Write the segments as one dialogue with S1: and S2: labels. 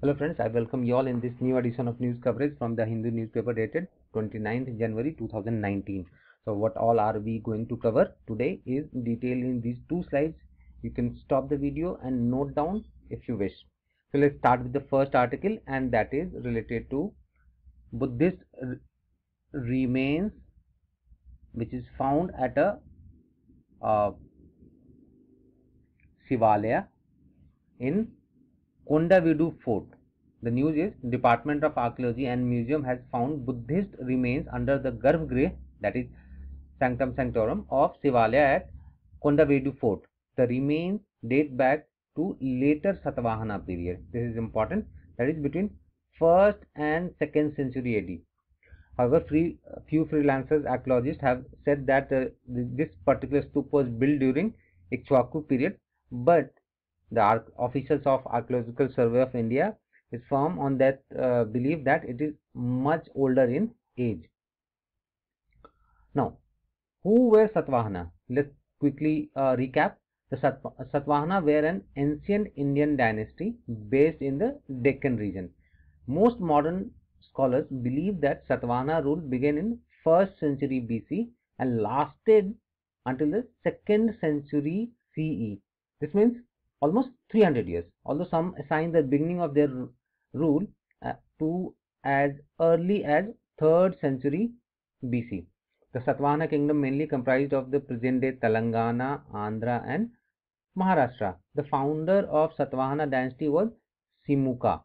S1: Hello friends, I welcome you all in this new edition of news coverage from the Hindu newspaper dated 29th January 2019. So what all are we going to cover today is detailed in these two slides. You can stop the video and note down if you wish. So let's start with the first article and that is related to Buddhist remains which is found at a uh, Shivalaya in Kondavidu Fort. The news is Department of Archaeology and Museum has found Buddhist remains under the Garbhagriha that is Sanctum Sanctorum of Shivalaya at Kondavidu Fort. The remains date back to later Satavahana period. This is important. That is between 1st and 2nd century AD. However, free, few freelancers archaeologists have said that uh, this particular stupa was built during Ikshvaku period, but the officials of Archaeological Survey of India is firm on that uh, belief that it is much older in age. Now, who were Satvahana? Let's quickly uh, recap. The Satvahana were an ancient Indian dynasty based in the Deccan region. Most modern scholars believe that Satvahana rule began in 1st century BC and lasted until the 2nd century CE. This means almost 300 years, although some assign the beginning of their rule uh, to as early as 3rd century BC. The Satvahana kingdom mainly comprised of the present-day Telangana, Andhra and Maharashtra. The founder of Satvahana dynasty was Simuka.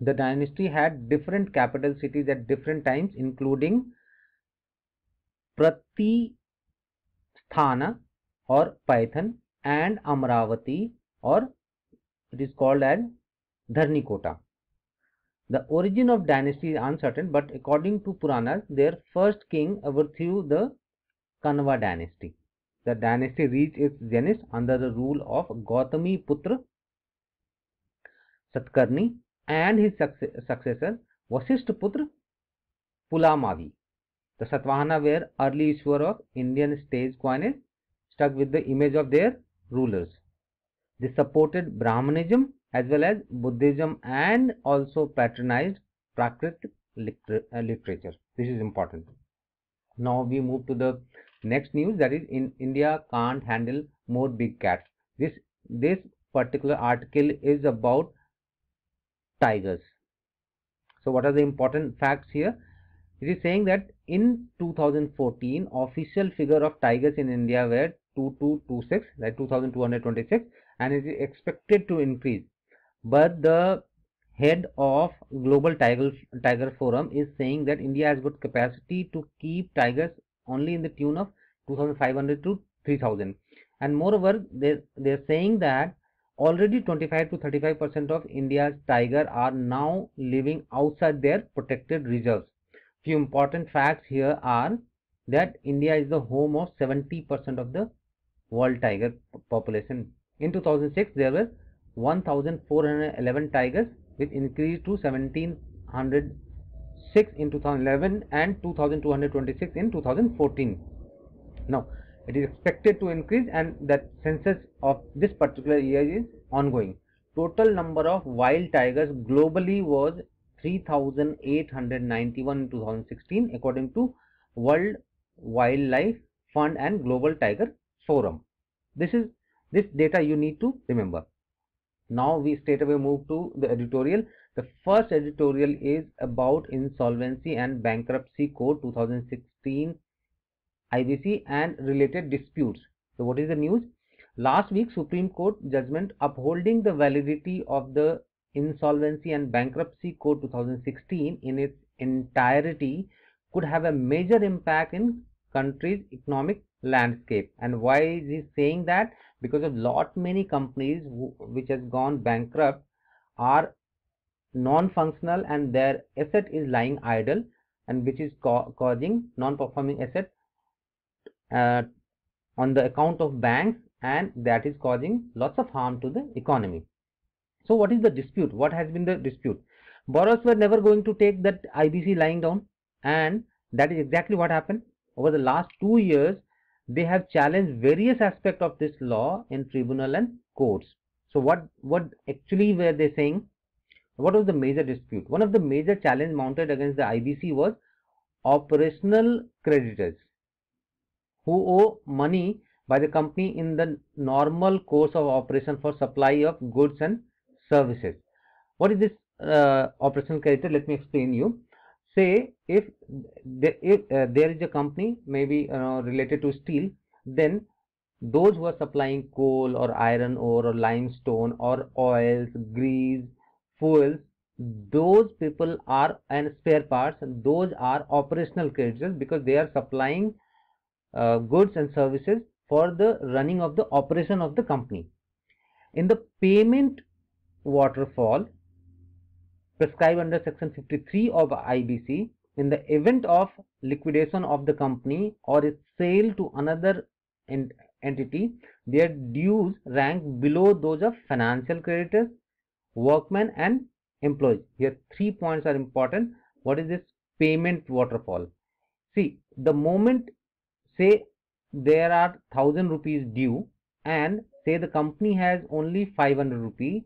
S1: The dynasty had different capital cities at different times including Pratisthana or Paithan and Amaravati और it is called as Dharanikota the origin of dynasty is uncertain but according to Purana their first king our through the Kanva dynasty the dynasty reach its zenith under the rule of Gautamiputra Satakarni and his successor Vashishtha पुत्र Pulamavi the Satavahana were early issuers of Indian stage coin struck with the image of their rulers. They supported Brahmanism as well as Buddhism and also patronized Prakrit uh, literature. This is important. Now we move to the next news that is in India can't handle more big cats. This this particular article is about tigers. So what are the important facts here? It is saying that in 2014 official figure of tigers in India were 2226 like 2226 and is expected to increase. But the head of global tiger tiger forum is saying that india has got capacity to keep tigers only in the tune of 2500 to 3000 and moreover they they are saying that already 25 to 35 percent of india's tiger are now living outside their protected reserves. Few important facts here are that india is the home of 70 percent of the world tiger population. In 2006, there were 1,411 tigers, which increased to 1,706 in 2011 and 2,226 in 2014. Now, it is expected to increase and that census of this particular year is ongoing. Total number of wild tigers globally was 3,891 in 2016 according to World Wildlife Fund and Global Tiger forum. This is this data you need to remember. Now we straight away move to the editorial. The first editorial is about Insolvency and Bankruptcy Code 2016 IBC and related disputes. So what is the news? Last week Supreme Court judgment upholding the validity of the Insolvency and Bankruptcy Code 2016 in its entirety could have a major impact in country's economic landscape and why is he saying that because of lot many companies which has gone bankrupt are non-functional and their asset is lying idle and which is ca causing non-performing asset uh, on the account of banks and that is causing lots of harm to the economy. So what is the dispute? What has been the dispute? Borrowers were never going to take that IBC lying down and that is exactly what happened. Over the last two years, they have challenged various aspects of this law in tribunal and courts. So what, what actually were they saying? what was the major dispute? One of the major challenge mounted against the IBC was operational creditors who owe money by the company in the normal course of operation for supply of goods and services. What is this uh, operational creditor? Let me explain you. Say if, the, if uh, there is a company maybe uh, related to steel, then those who are supplying coal or iron ore or limestone or oils, grease, fuels, those people are and spare parts, those are operational creditors because they are supplying uh, goods and services for the running of the operation of the company. In the payment waterfall prescribed under section 53 of IBC, in the event of liquidation of the company or its sale to another ent entity, their dues rank below those of financial creditors, workmen and employees. Here three points are important. What is this payment waterfall? See, the moment say there are 1000 rupees due and say the company has only 500 rupees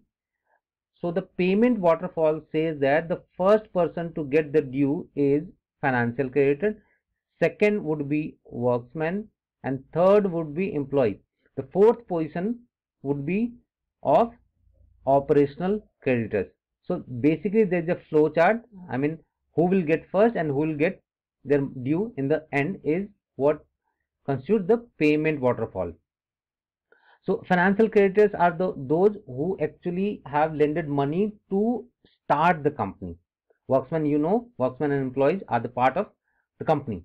S1: so the payment waterfall says that the first person to get the due is financial creditor second would be workman and third would be employee. The fourth position would be of operational creditors. So basically there is a flow chart. I mean who will get first and who will get their due in the end is what constitutes the payment waterfall. So financial creditors are the, those who actually have lended money to start the company. Worksmen, you know, worksmen and employees are the part of the company.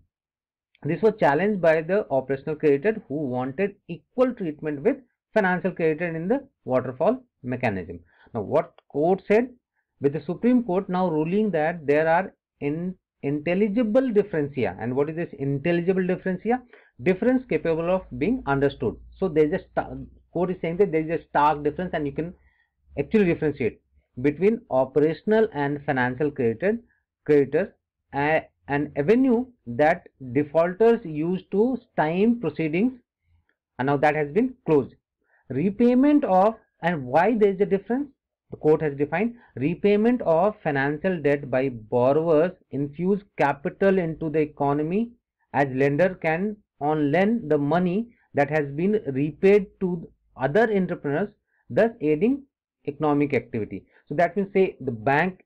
S1: This was challenged by the operational creditor who wanted equal treatment with financial creditor in the waterfall mechanism. Now what court said with the Supreme Court now ruling that there are in intelligible differentia and what is this intelligible differentia difference capable of being understood. So there is a court is saying that there is a stark difference and you can actually differentiate between operational and financial creditor, creditors uh, an avenue that defaulters use to stymie proceedings and now that has been closed. Repayment of and why there is a difference the court has defined repayment of financial debt by borrowers infuse capital into the economy as lender can on lend the money that has been repaid to other entrepreneurs thus aiding economic activity. So that means say the bank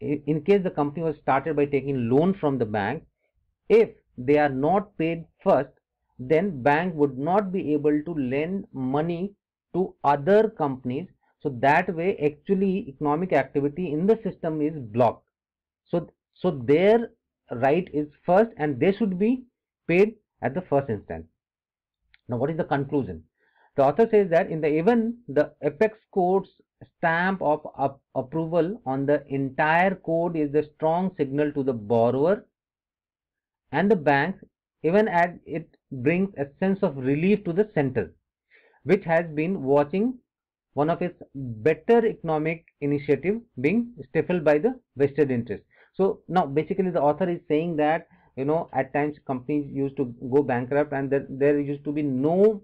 S1: in case the company was started by taking loan from the bank if they are not paid first then bank would not be able to lend money to other companies. So that way actually economic activity in the system is blocked. So so their right is first and they should be paid at the first instance. Now, what is the conclusion? The author says that in the event the apex court's stamp of approval on the entire code is a strong signal to the borrower and the banks even as it brings a sense of relief to the center which has been watching one of its better economic initiative being stifled by the vested interest. So now basically the author is saying that you know at times companies used to go bankrupt and there, there used to be no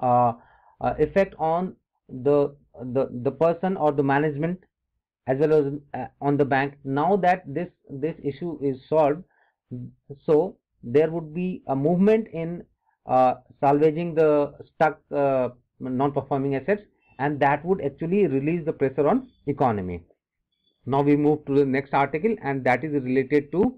S1: uh, uh, effect on the the the person or the management as well as uh, on the bank. Now that this this issue is solved so there would be a movement in uh, salvaging the stuck uh, non-performing assets and that would actually release the pressure on economy. Now we move to the next article and that is related to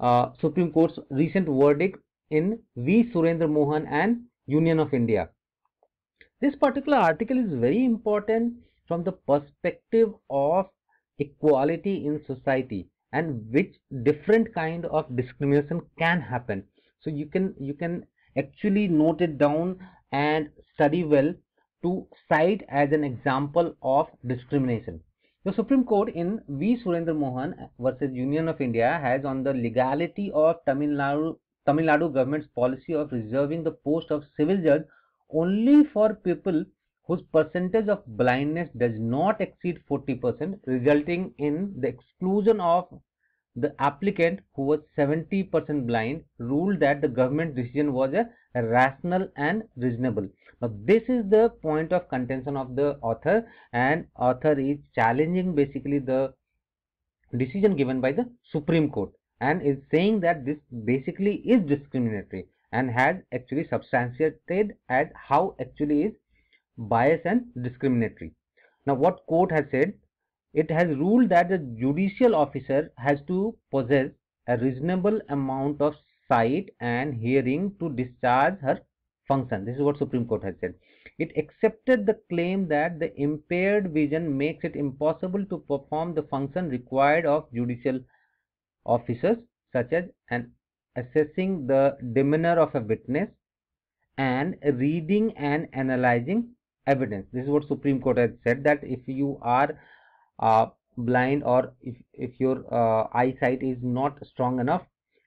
S1: uh, Supreme Court's recent verdict in V. Surendra Mohan and Union of India. This particular article is very important from the perspective of equality in society and which different kind of discrimination can happen. So you can you can actually note it down and study well to cite as an example of discrimination. The Supreme Court in V. Surendra Mohan versus Union of India has on the legality of Tamil Nadu, Tamil Nadu government's policy of reserving the post of civil judge only for people whose percentage of blindness does not exceed 40% resulting in the exclusion of the applicant who was 70% blind ruled that the government decision was a rational and reasonable. Now this is the point of contention of the author and author is challenging basically the decision given by the Supreme Court and is saying that this basically is discriminatory and has actually substantiated as how actually is biased and discriminatory. Now what court has said? It has ruled that the judicial officer has to possess a reasonable amount of sight and hearing to discharge her function. This is what Supreme Court has said. It accepted the claim that the impaired vision makes it impossible to perform the function required of judicial officers such as an assessing the demeanor of a witness and reading and analyzing evidence. This is what Supreme Court has said that if you are uh, blind or if, if your uh, eyesight is not strong enough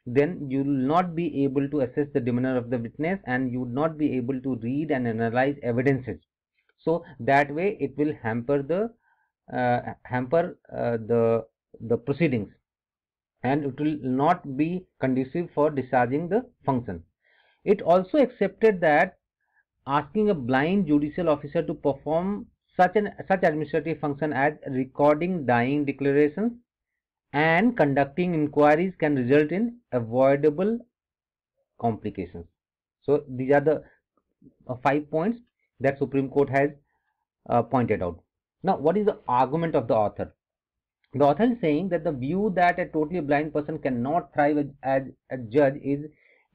S1: then you will not be able to assess the demeanor of the witness and you would not be able to read and analyze evidences. So that way it will hamper the uh, hamper uh, the the proceedings and it will not be conducive for discharging the function. It also accepted that asking a blind judicial officer to perform such an such administrative function as recording dying declarations and conducting inquiries can result in avoidable complications. So these are the uh, five points that Supreme Court has uh, pointed out. Now what is the argument of the author? The author is saying that the view that a totally blind person cannot thrive as a judge is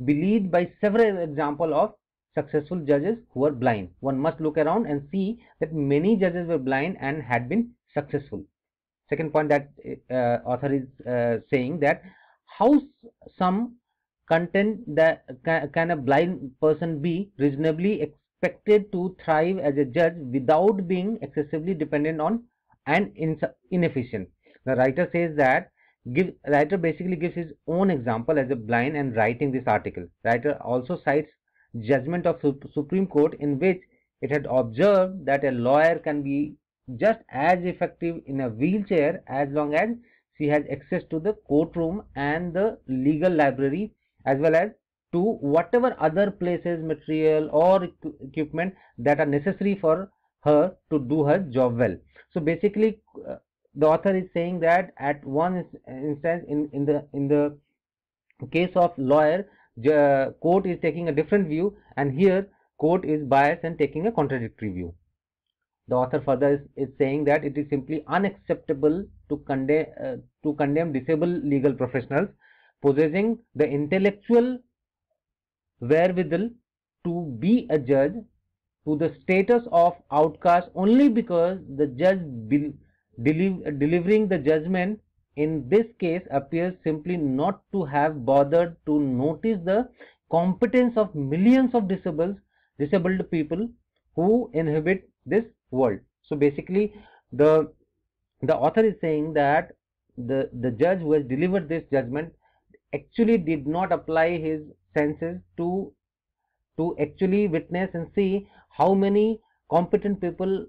S1: believed by several examples of successful judges who are blind. One must look around and see that many judges were blind and had been successful. Second point that uh, author is uh, saying that how some content that can, can, a blind person be reasonably expected to thrive as a judge without being excessively dependent on and inefficient? The writer says that give writer basically gives his own example as a blind and writing this article. Writer also cites judgment of supreme court in which it had observed that a lawyer can be just as effective in a wheelchair as long as she has access to the courtroom and the legal library as well as to whatever other places material or equipment that are necessary for her to do her job well. So basically uh, the author is saying that at one instance in in the in the case of lawyer uh, court is taking a different view and here court is biased and taking a contradictory view. The author further is, is saying that it is simply unacceptable to condemn, uh, to condemn disabled legal professionals possessing the intellectual wherewithal to be a judge to the status of outcast only because the judge deli delivering the judgment in this case appears simply not to have bothered to notice the competence of millions of disabled disabled people who inhabit this world. So basically the the author is saying that the the judge who has delivered this judgment actually did not apply his senses to to actually witness and see how many competent people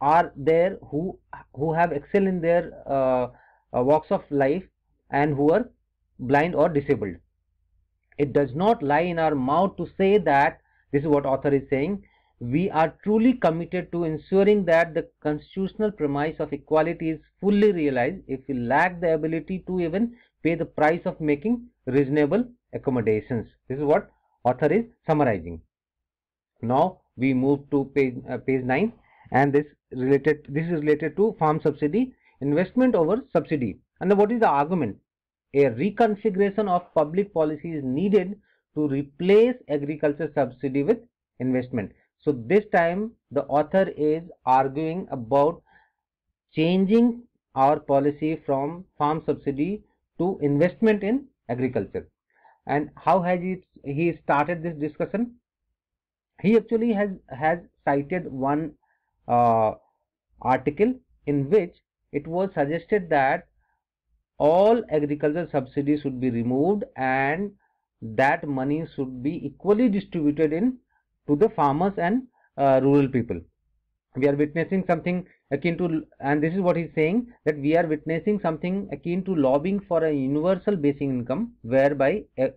S1: are there who who have excelled in their uh, uh, walks of life and who are blind or disabled it does not lie in our mouth to say that this is what author is saying we are truly committed to ensuring that the constitutional premise of equality is fully realized if we lack the ability to even pay the price of making reasonable accommodations. This is what author is summarizing. Now we move to page uh, page 9 and this related this is related to farm subsidy investment over subsidy and what is the argument a reconfiguration of public policy is needed to replace agriculture subsidy with investment so this time the author is arguing about changing our policy from farm subsidy to investment in agriculture. And how has he, he started this discussion? He actually has, has cited one uh, article in which it was suggested that all agricultural subsidies should be removed and that money should be equally distributed in to the farmers and uh, rural people. We are witnessing something akin to and this is what he's saying that we are witnessing something akin to lobbying for a universal basic income whereby uh,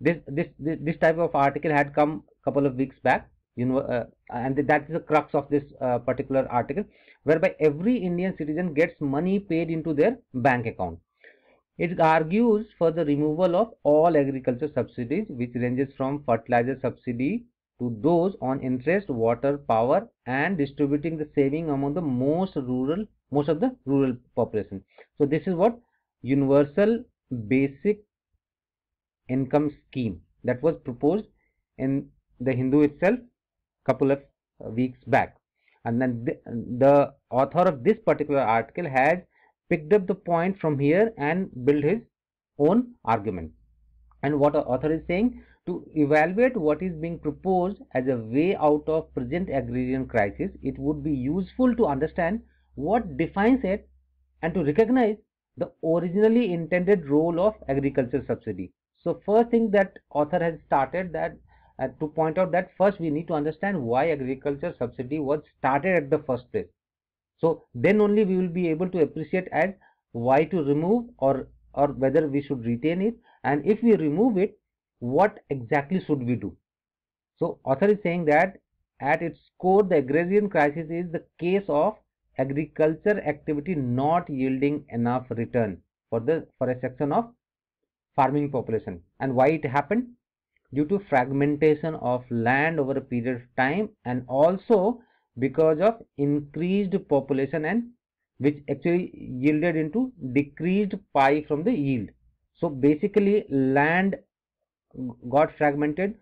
S1: this, this this this type of article had come couple of weeks back you know, uh, and that is the crux of this uh, particular article, whereby every Indian citizen gets money paid into their bank account. It argues for the removal of all agriculture subsidies, which ranges from fertilizer subsidy to those on interest, water, power, and distributing the saving among the most rural, most of the rural population. So this is what universal basic income scheme that was proposed in the Hindu itself couple of uh, weeks back. And then the, the author of this particular article has picked up the point from here and built his own argument. And what the author is saying to evaluate what is being proposed as a way out of present agrarian crisis it would be useful to understand what defines it and to recognize the originally intended role of agriculture subsidy. So first thing that author has started that uh, to point out that first we need to understand why agriculture subsidy was started at the first place. So then only we will be able to appreciate as why to remove or or whether we should retain it and if we remove it what exactly should we do. So author is saying that at its core the agrarian crisis is the case of agriculture activity not yielding enough return for the for a section of farming population and why it happened due to fragmentation of land over a period of time and also because of increased population and which actually yielded into decreased pie from the yield. So basically land got fragmented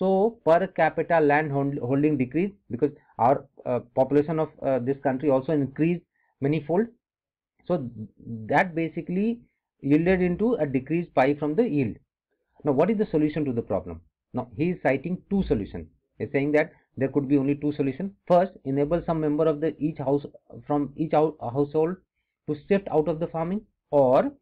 S1: so per capita land holding decreased because our uh, population of uh, this country also increased manifold. So that basically yielded into a decreased pie from the yield. Now, what is the solution to the problem? Now, he is citing two solutions. He is saying that there could be only two solutions. First, enable some member of the each house from each household to shift out of the farming or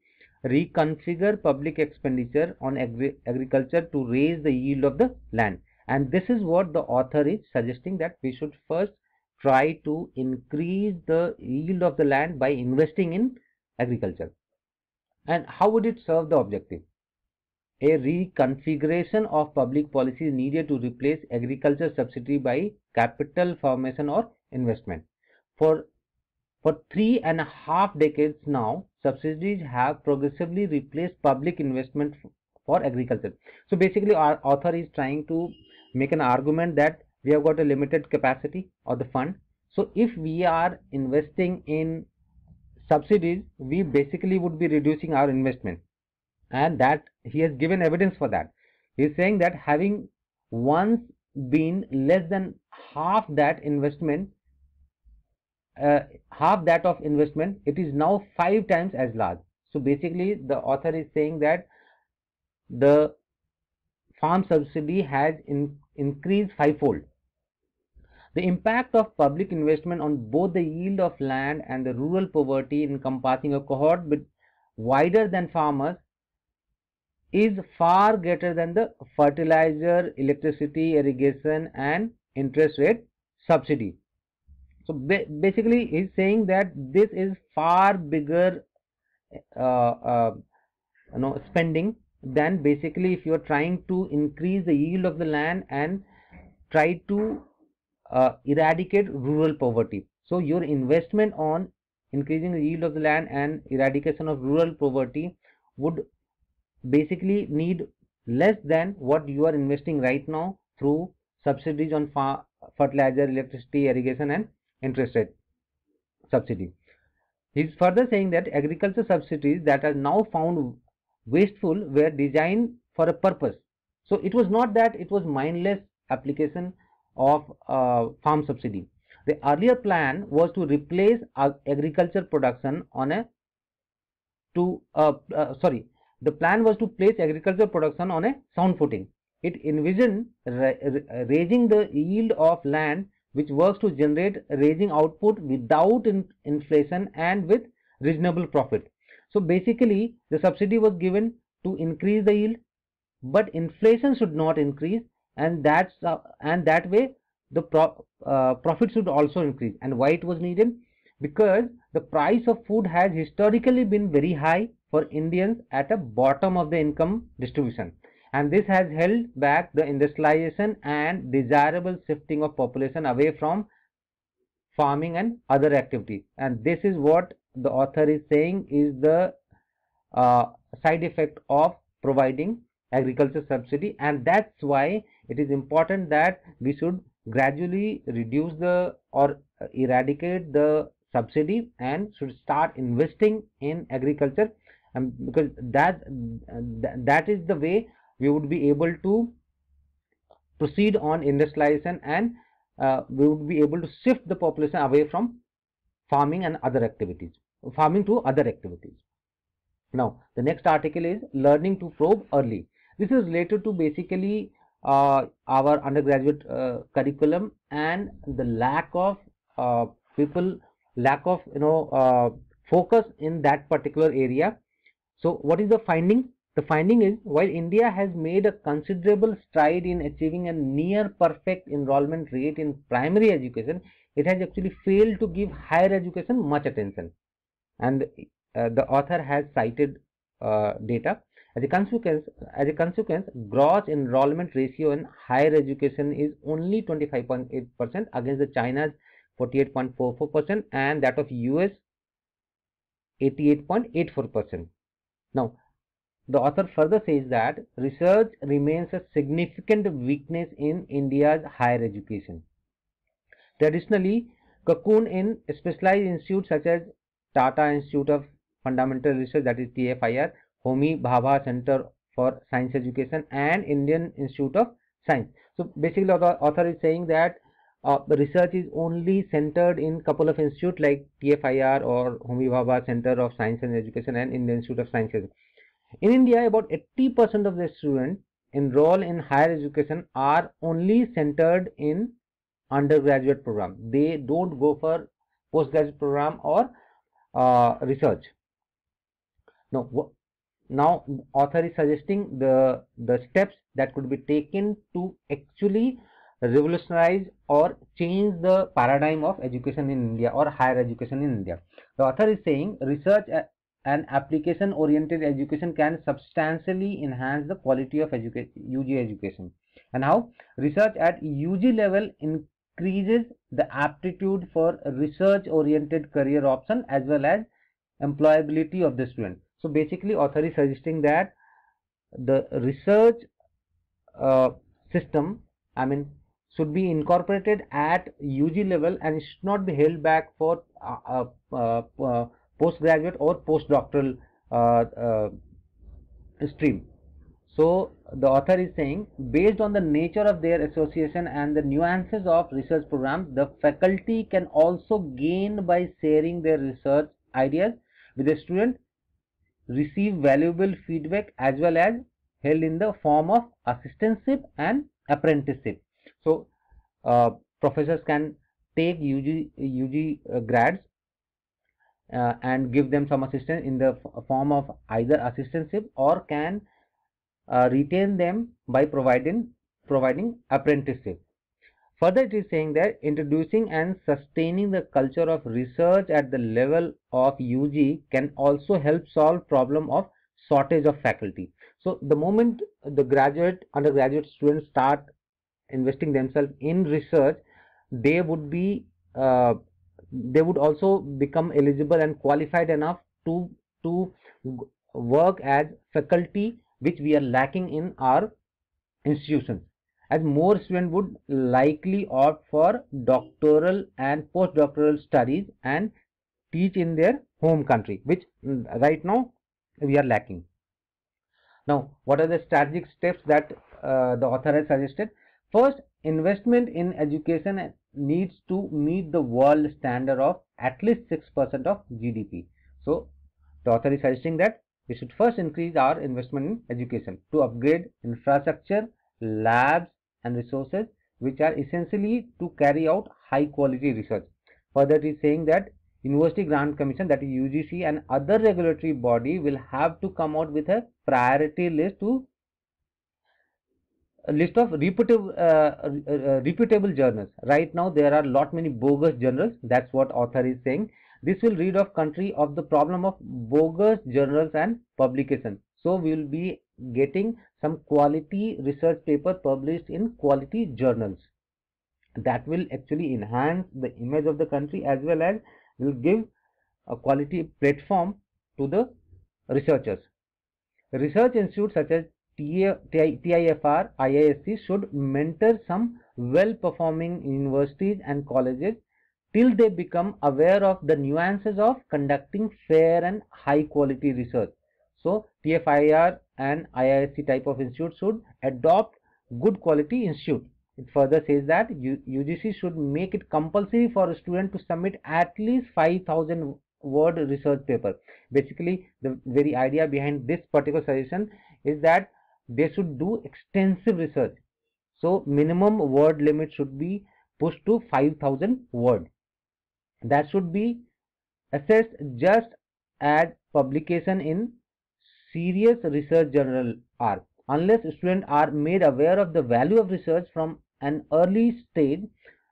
S1: reconfigure public expenditure on agri agriculture to raise the yield of the land. And this is what the author is suggesting that we should first try to increase the yield of the land by investing in agriculture. And how would it serve the objective? A reconfiguration of public policy is needed to replace agriculture subsidy by capital formation or investment. For, for three and a half decades now, subsidies have progressively replaced public investment for agriculture. So basically our author is trying to make an argument that we have got a limited capacity of the fund. So if we are investing in subsidies, we basically would be reducing our investment and that he has given evidence for that. He is saying that having once been less than half that investment, uh, half that of investment, it is now five times as large. So basically the author is saying that the farm subsidy has in, increased fivefold. The impact of public investment on both the yield of land and the rural poverty encompassing a cohort wider than farmers is far greater than the fertilizer, electricity, irrigation and interest rate subsidy. So ba basically he's saying that this is far bigger uh, uh, you know spending than basically if you are trying to increase the yield of the land and try to uh, eradicate rural poverty. So your investment on increasing the yield of the land and eradication of rural poverty would basically need less than what you are investing right now through subsidies on fertilizer, electricity, irrigation and interest rate subsidy. He is further saying that agriculture subsidies that are now found wasteful were designed for a purpose. So it was not that it was mindless application of uh, farm subsidy. The earlier plan was to replace agriculture production on a to uh, uh, sorry the plan was to place agriculture production on a sound footing. It envisioned raising the yield of land which works to generate raising output without in inflation and with reasonable profit. So basically the subsidy was given to increase the yield but inflation should not increase and that's uh, and that way the pro, uh, profit should also increase and why it was needed because the price of food has historically been very high for Indians at the bottom of the income distribution. And this has held back the industrialization and desirable shifting of population away from farming and other activities and this is what the author is saying is the uh, side effect of providing agriculture subsidy. And that's why it is important that we should gradually reduce the or eradicate the subsidy and should start investing in agriculture because that that is the way we would be able to proceed on industrialization and uh, we would be able to shift the population away from farming and other activities farming to other activities. Now the next article is learning to probe early. This is related to basically uh, our undergraduate uh, curriculum and the lack of uh, people lack of you know uh, focus in that particular area so what is the finding? The finding is while india has made a considerable stride in achieving a near perfect enrollment rate in primary education it has actually failed to give higher education much attention. And uh, the author has cited uh, data. As a consequence, as a consequence, gross enrollment ratio in higher education is only 25.8% against the China's 48.44% and that of US 88.84%. Now, the author further says that research remains a significant weakness in India's higher education. Traditionally, cocoon in specialized institutes such as Tata Institute of Fundamental Research that is TFIR Homi Bhabha Center for Science Education and Indian Institute of Science. So basically the author is saying that uh, the research is only centered in couple of institutes like TFIR or Homi Bhabha Center of Science and Education and Indian Institute of Science. In India, about 80% of the students enroll in higher education are only centered in undergraduate program. They don't go for postgraduate program or uh, research. Now, now author is suggesting the the steps that could be taken to actually revolutionize or change the paradigm of education in India or higher education in India. The author is saying research and application oriented education can substantially enhance the quality of education, UG education. And how? Research at UG level increases the aptitude for research oriented career option as well as employability of the student. So basically author is suggesting that the research uh, system, I mean, should be incorporated at UG level and should not be held back for uh, uh, uh postgraduate or postdoctoral uh, uh, stream. So the author is saying based on the nature of their association and the nuances of research program, the faculty can also gain by sharing their research ideas with the student receive valuable feedback as well as held in the form of assistantship and apprenticeship. So, uh, professors can take UG, UG grads uh, and give them some assistance in the form of either assistantship or can uh, retain them by providing providing apprenticeship. Further, it is saying that introducing and sustaining the culture of research at the level of UG can also help solve problem of shortage of faculty. So, the moment the graduate, undergraduate students start investing themselves in research, they would be, uh, they would also become eligible and qualified enough to, to work as faculty which we are lacking in our institutions as more students would likely opt for doctoral and postdoctoral studies and teach in their home country which mm, right now we are lacking. Now what are the strategic steps that uh, the author has suggested? First investment in education needs to meet the world standard of at least 6% of GDP. So the author is suggesting that we should first increase our investment in education to upgrade infrastructure, labs, and resources which are essentially to carry out high quality research. Further it is saying that University Grant Commission that is UGC and other regulatory body will have to come out with a priority list to a list of reputable, uh, uh, reputable journals. Right now there are lot many bogus journals. That's what author is saying. This will read of country of the problem of bogus journals and publication. So we will be getting some quality research paper published in quality journals that will actually enhance the image of the country as well as will give a quality platform to the researchers. Research institutes such as TIFR, IISc should mentor some well-performing universities and colleges till they become aware of the nuances of conducting fair and high quality research. So, TFIR and IISc type of institute should adopt good quality institute. It further says that UGC should make it compulsory for a student to submit at least 5000 word research paper. Basically, the very idea behind this particular suggestion is that they should do extensive research. So, minimum word limit should be pushed to 5000 word. That should be assessed just as publication in serious research journal are. Unless students are made aware of the value of research from an early stage,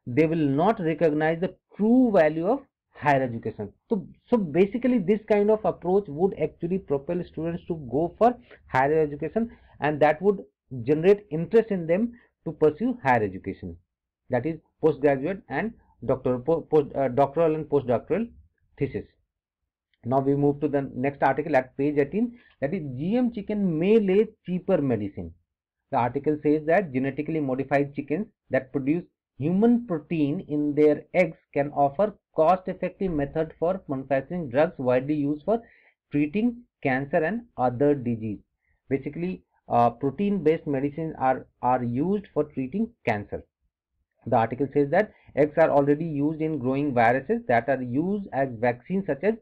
S1: they will not recognize the true value of higher education. So, so basically this kind of approach would actually propel students to go for higher education and that would generate interest in them to pursue higher education. That is postgraduate and doctoral, post, uh, doctoral and postdoctoral thesis. Now we move to the next article at page 18 that is GM chicken may lay cheaper medicine. The article says that genetically modified chickens that produce human protein in their eggs can offer cost effective method for manufacturing drugs widely used for treating cancer and other disease. Basically uh, protein based medicines are, are used for treating cancer. The article says that eggs are already used in growing viruses that are used as vaccines such as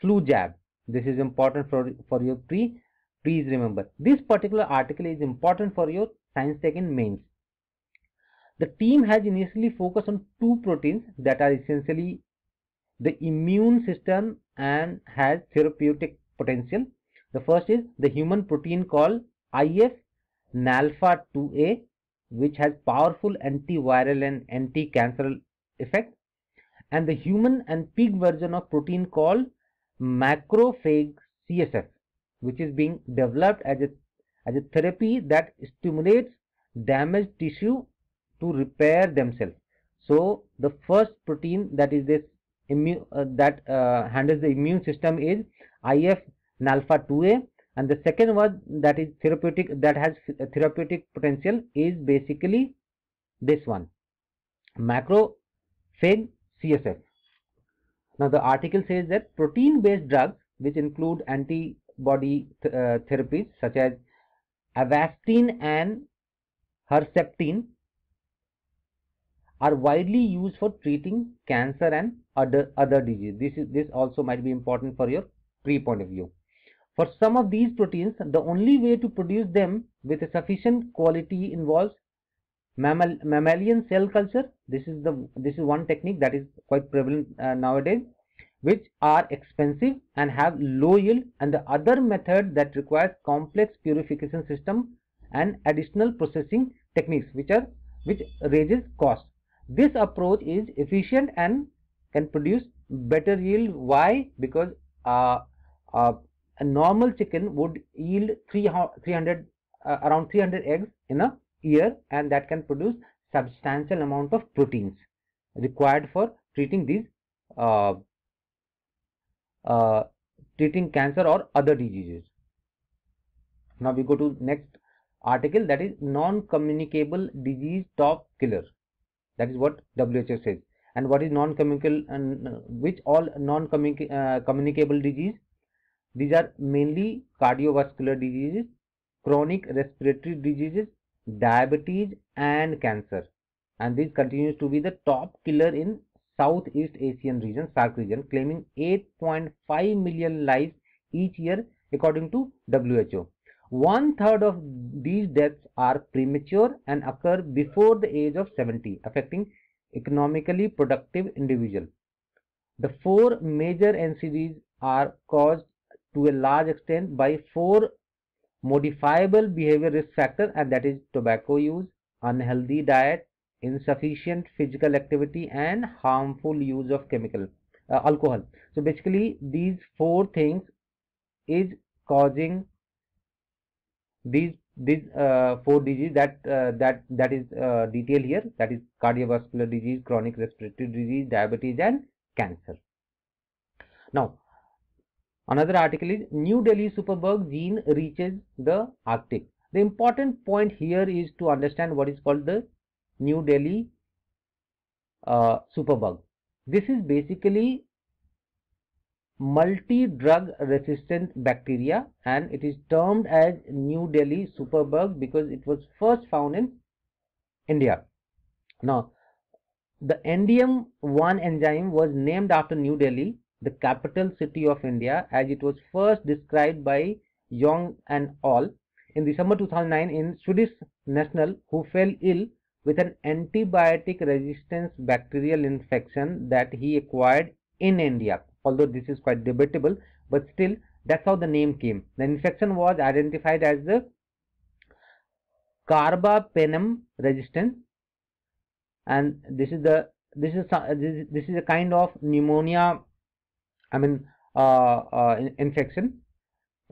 S1: flu jab. This is important for, for your pre. Please remember this particular article is important for your science tech in mains. The team has initially focused on two proteins that are essentially the immune system and has therapeutic potential. The first is the human protein called IFN alpha 2A which has powerful antiviral and anti-cancer effect and the human and pig version of protein called macrophage CSF which is being developed as a as a therapy that stimulates damaged tissue to repair themselves. So the first protein that is this immune uh, that uh, handles the immune system is IFN alpha 2A and the second one that is therapeutic that has therapeutic potential is basically this one macrophage CSF. Now the article says that protein based drugs which include antibody th uh, therapies such as Avastin and Herceptin are widely used for treating cancer and other other diseases. This is this also might be important for your pre point of view. For some of these proteins, the only way to produce them with a sufficient quality involves mammal, mammalian cell culture. This is the this is one technique that is quite prevalent uh, nowadays, which are expensive and have low yield, and the other method that requires complex purification system and additional processing techniques, which are which raises cost. This approach is efficient and can produce better yield. Why? Because uh, uh, a normal chicken would yield 300 uh, around 300 eggs in a year and that can produce substantial amount of proteins required for treating these uh, uh, treating cancer or other diseases. Now we go to next article that is non-communicable disease top killer. That is what WHO says. And what is non-communicable and which all non-communicable uh, disease these are mainly cardiovascular diseases, chronic respiratory diseases, diabetes and cancer. And this continues to be the top killer in Southeast Asian region, SAARC region, claiming 8.5 million lives each year according to WHO. One third of these deaths are premature and occur before the age of 70, affecting economically productive individuals. The four major NCDs are caused to a large extent by four modifiable behavior risk factors and that is tobacco use, unhealthy diet, insufficient physical activity and harmful use of chemical uh, alcohol. So basically these four things is causing these these uh, four diseases that uh, that that is uh, detailed here that is cardiovascular disease chronic respiratory disease diabetes and cancer now another article is new delhi superbug gene reaches the arctic the important point here is to understand what is called the new delhi uh, superbug this is basically multi-drug resistant bacteria and it is termed as New Delhi superbug because it was first found in India. Now, the NDM1 enzyme was named after New Delhi, the capital city of India as it was first described by Young and all in December 2009 in Swedish national who fell ill with an antibiotic resistance bacterial infection that he acquired in India. Although this is quite debatable but still that's how the name came. The infection was identified as the carbapenem resistant and this is the this is this is a kind of pneumonia i mean uh, uh, infection.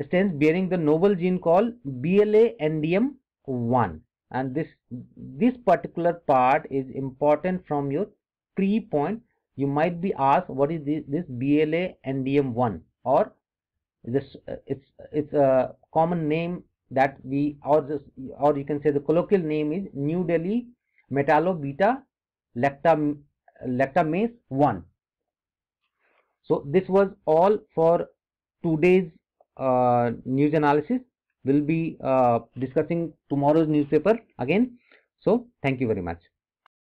S1: Strains bearing the novel gene called BLA NDM 1 and this this particular part is important from your pre point. You might be asked what is this, this BLA NDM1 or this it's it's a common name that we or this or you can say the colloquial name is New Delhi metallo beta lactam lactamase 1 so this was all for today's uh, news analysis. We'll be uh, discussing tomorrow's newspaper again. So thank you very much